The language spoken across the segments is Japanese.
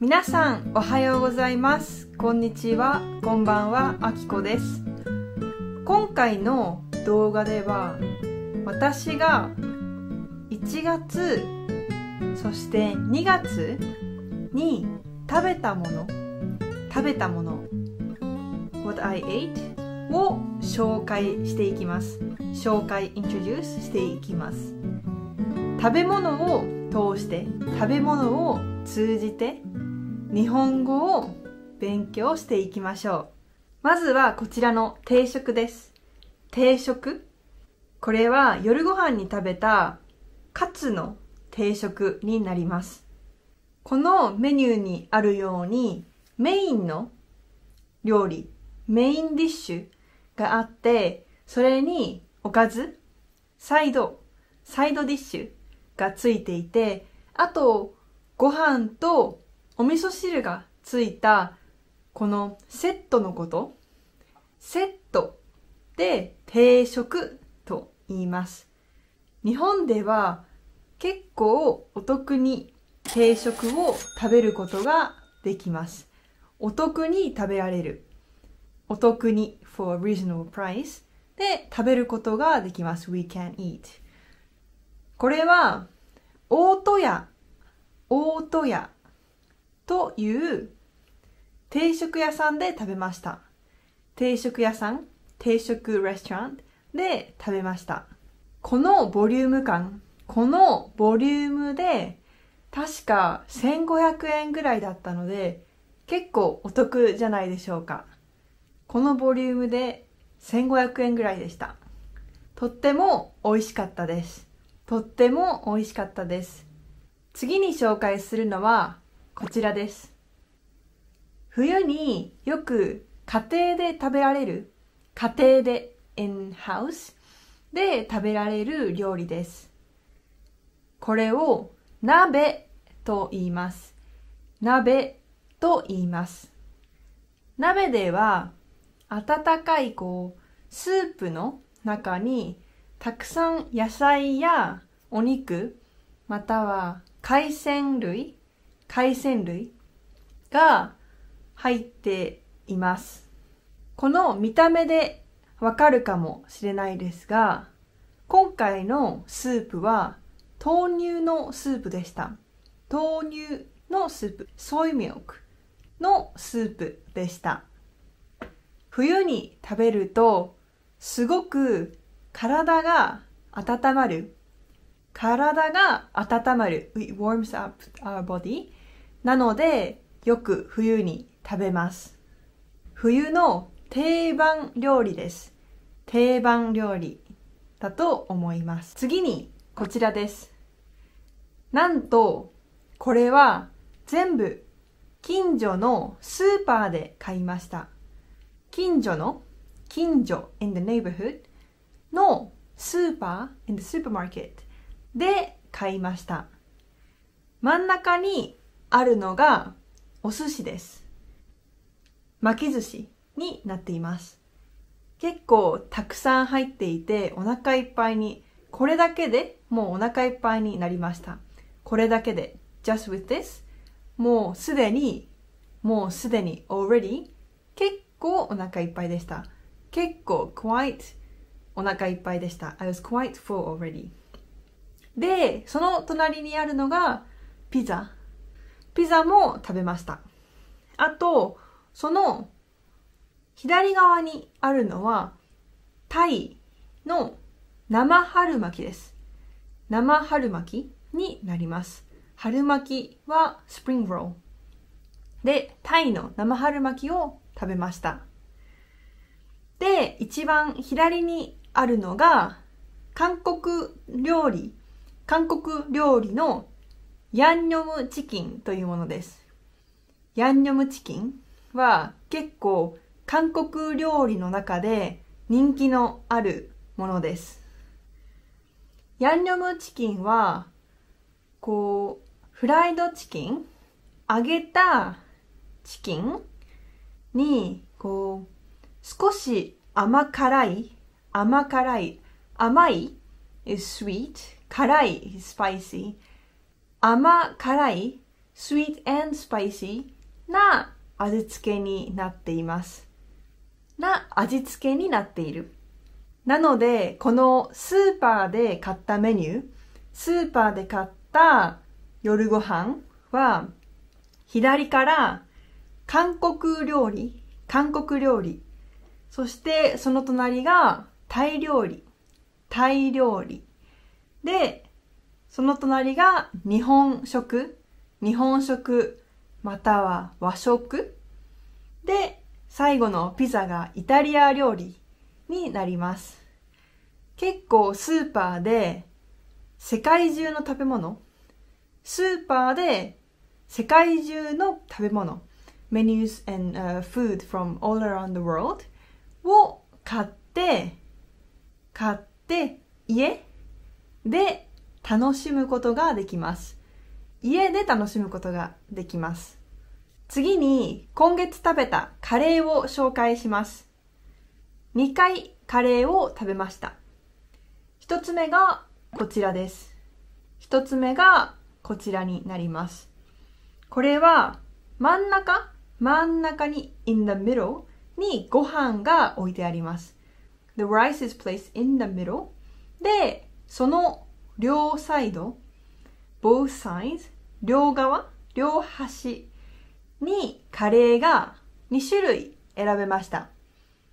皆さんおはようございます。こんにちは。こんばんは。あきこです。今回の動画では私が1月そして2月に食べたもの食べたもの What I ate を紹介していきます。紹介 introduce していきます。食べ物を通して食べ物を通じて日本語を勉強していきましょう。まずはこちらの定食です。定食。これは夜ご飯に食べたカツの定食になります。このメニューにあるようにメインの料理メインディッシュがあってそれにおかずサイドサイドディッシュがついていてあとご飯とお味噌汁がついたこのセットのこと？セットで定食と言います。日本では結構お得に定食を食べることができます。お得に食べられる。お得に for a reasonable price で食べることができます。We can eat これは大戸屋。大戸屋。という定食屋さんで食べました。定食屋さん定食レストランで食べました。このボリューム感このボリュームで確か1500円ぐらいだったので結構お得じゃないでしょうか。このボリュームで1500円ぐらいでした。とっても美味しかったです。とっても美味しかったです。次に紹介するのはこちらです。冬によく家庭で食べられる、家庭で in house で食べられる料理です。これを鍋と言います。鍋と言います。鍋では温かいこうスープの中にたくさん野菜やお肉または海鮮類海鮮類が入っています。この見た目でわかるかもしれないですが、今回のスープは豆乳のスープでした。豆乳のスープ、ソイミルクのスープでした。冬に食べるとすごく体が温まる。体が温まる。It warms up our body. なので、よく冬に食べます。冬の定番料理です。定番料理だと思います。次にこちらです。なんと、これは全部近所のスーパーで買いました。近所の、近所 in the neighborhood のスーパー？in the supermarket で買いました。真ん中にあるのがお寿司です。巻き寿司になっています。結構たくさん入っていてお腹いっぱいに、これだけでもうお腹いっぱいになりました。これだけで、just with this もうすでに、もうすでに already 結構お腹いっぱいでした。結構 quite お腹いっぱいでした。I was quite full already. で、その隣にあるのがピザ。ピザも食べました。あと、その左側にあるのはタイの生春巻きです。生春巻きになります。春巻きはスプリングロー。で、タイの生春巻きを食べました。で、一番左にあるのが韓国料理、韓国料理のヤンニョムチキンというものです。ヤンニョムチキンは結構韓国料理の中で人気のあるものです。ヤンニョムチキンはこうフライドチキン揚げたチキンにこう少し甘辛い甘辛い甘い is sweet 辛い is spicy 甘辛い sweet and spicy な味付けになっています。な味付けになっている。なので、このスーパーで買ったメニュー、スーパーで買った夜ご飯は、左から韓国料理、韓国料理、そしてその隣がタイ料理、タイ料理。で、その隣が日本食、日本食、または和食。で、最後のピザがイタリア料理になります。結構スーパーで世界中の食べ物、スーパーで世界中の食べ物、menus and、uh, food from all around the world を買って、買って家で楽しむことができます。家で楽しむことができます。次に今月食べたカレーを紹介します。2回カレーを食べました。1つ目がこちらです。1つ目がこちらになります。これは真ん中真ん中に in the middle にご飯が置いてあります。The rice is placed in the middle で、その両サイド both sides 両側両端にカレーが2種類選べました。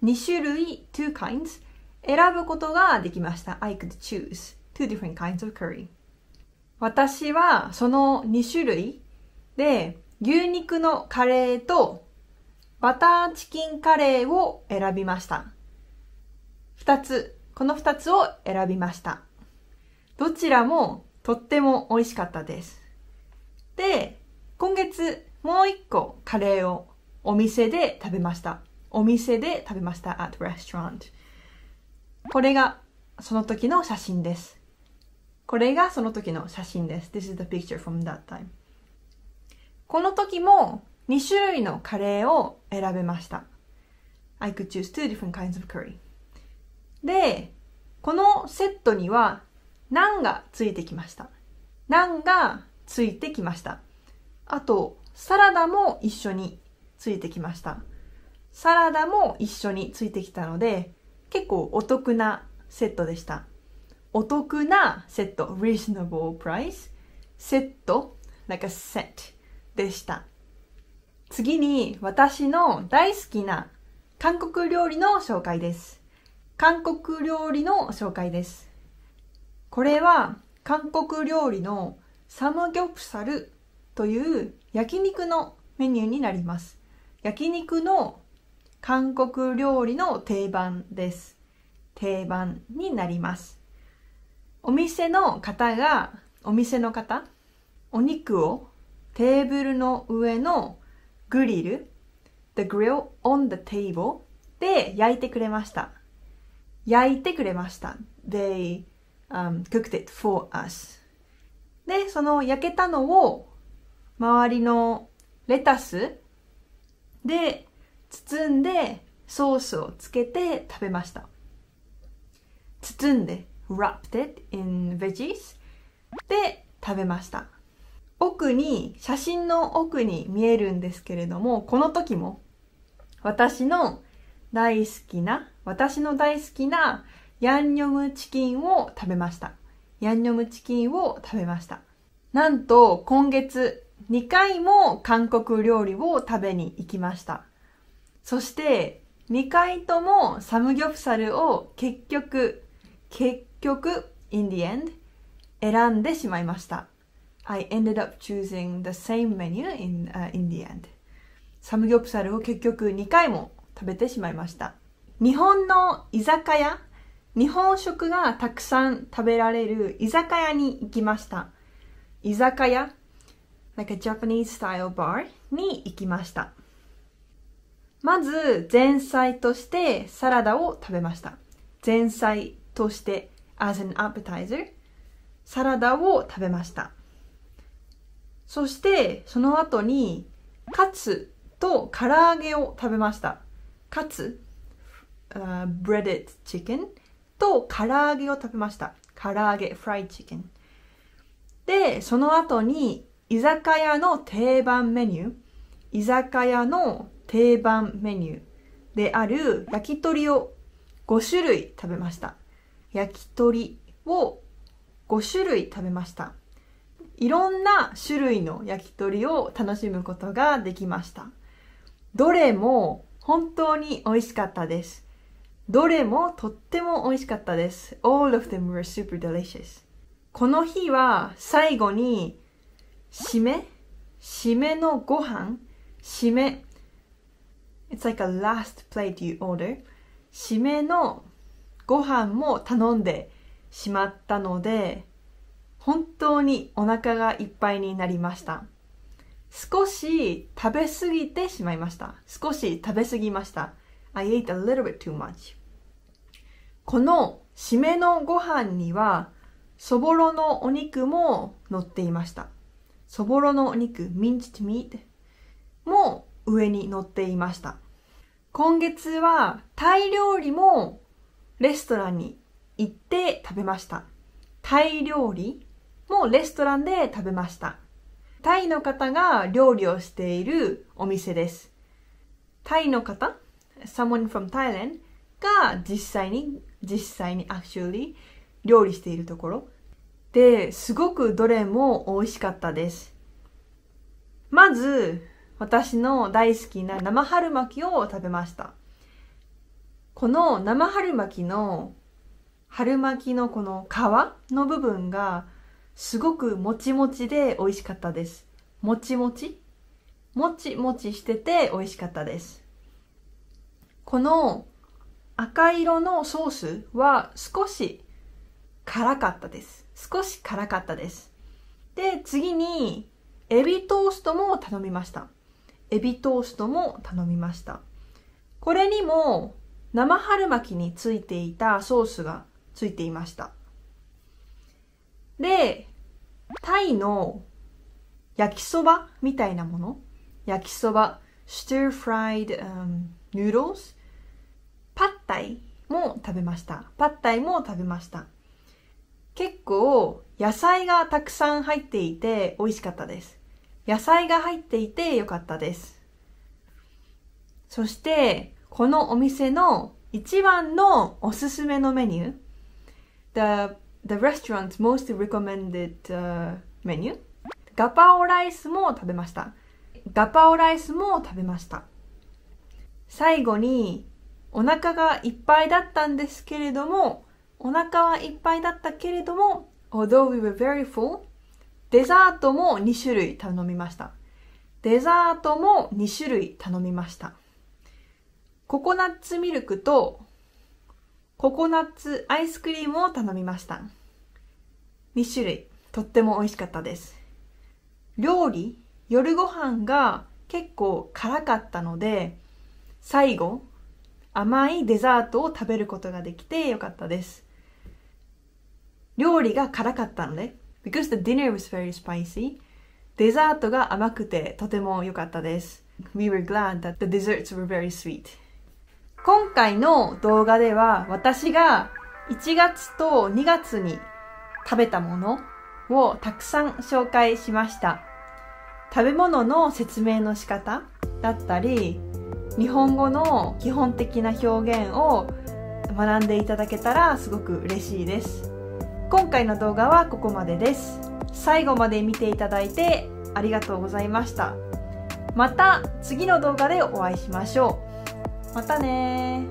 2種類 two kinds 選ぶことができました。I could choose two different kinds of curry 私はその2種類で牛肉のカレーとバターチキンカレーを選びました。2つ、この2つを選びました。どちらもとっても美味しかったです。で、今月もう一個カレーをお店で食べました。お店で食べました。at restaurant。これがその時の写真です。これがその時の写真です。This is the picture from that time. この時も2種類のカレーを選べました。I could choose two different kinds of curry. で、このセットにはナンがついてきました？ナンがついてきました？あと、サラダも一緒についてきました。サラダも一緒についてきたので、結構お得なセットでした。お得なセット、reasonable price、セット、like a set でした。次に私の大好きな韓国料理の紹介です。韓国料理の紹介です。これは韓国料理のサムギョプサルという焼肉のメニューになります。焼肉の韓国料理の定番です。定番になります。お店の方が、お店の方、お肉をテーブルの上のグリル、the grill on the table で焼いてくれました。焼いてくれました。They、um, cooked it for us. で、その焼けたのを周りのレタスで包んでソースをつけて食べました。包んで wrapped it in veggies で食べました。奥に、写真の奥に見えるんですけれども、この時も私の大好きな、私の大好きなヤンニョムチキンを食べました。ヤンニョムチキンを食べました。なんと今月2回も韓国料理を食べに行きました。そして2回ともサムギョプサルを結局、結局、in the end 選んでしまいました。I ended up choosing the same menu in,、uh, in the end. サムギョプサルを結局2回も食べてしまいました。日本の居酒屋、日本食がたくさん食べられる居酒屋に行きました。居酒屋 like a Japanese style bar に行きました。まず前菜としてサラダを食べました。前菜として as an appetizer サラダを食べました。そしてその後にカツと唐揚げを食べました。カツ、uh, breaded chicken と唐揚げを食べました。唐揚げ、フライチキン。で、その後に居酒屋の定番メニュー、居酒屋の定番メニューである焼き鳥を5種類食べました。焼き鳥を5種類食べました。いろんな種類の焼き鳥を楽しむことができました。どれも本当に美味しかったです。どれもとっても美味しかったです。All of them were super delicious. この日は最後に締め？締めのご飯？締め？It's like a last plate you order 締めのご飯も頼んでしまったので本当にお腹がいっぱいになりました。少し食べ過ぎてしまいました。少し食べ過ぎました。I ate a little bit too much この締めのご飯にはそぼろのお肉も乗っていましたそぼろのお肉 minced meat も上に乗っていました今月はタイ料理もレストランに行って食べました。タイ料理もレストランで食べました。タイの方が料理をしているお店です。タイの方 someone from Thailand が実際に、実際に actually 料理しているところ。で、すごくどれも美味しかったです。まず、私の大好きな生春巻きを食べました。この生春巻きの春巻きのこの皮の部分がすごくもちもちで美味しかったです。もちもち？もちもちしてて美味しかったです。この赤色のソースは少し辛かったです。少し辛かったです。で、次にエビトーストも頼みました。エビトーストも頼みました。これにも生春巻きについていたソースがついていました。で、タイの焼きそばみたいなもの？焼きそば、stir fried、um, noodles も食べました。パッタイも食べました。結構野菜がたくさん入っていて美味しかったです。野菜が入っていてよかったです。そして、このお店の一番のおすすめのメニュー The, the restaurant's most recommended、uh, menu ガパオライスも食べました。ガパオライスも食べました。最後にお腹がいっぱいだったんですけれども、お腹はいっぱいだったけれども、although we were very full, デザートも2種類頼みました。デザートも2種類頼みました。ココナッツミルクとココナッツアイスクリームを頼みました。2種類、とっても美味しかったです。料理、夜ご飯が結構辛かったので、最後、甘いデザートを食べることができてよかったです。料理が辛かったので、because the dinner was very spicy, デザートが甘くてとても良かったです。We were glad that the desserts were very sweet. 今回の動画では私が1月と2月に食べたものをたくさん紹介しました。食べ物の説明の仕方だったり、日本語の基本的な表現を学んでいただけたらすごく嬉しいです。今回の動画はここまでです。最後まで見ていただいてありがとうございました。また次の動画でお会いしましょう。またね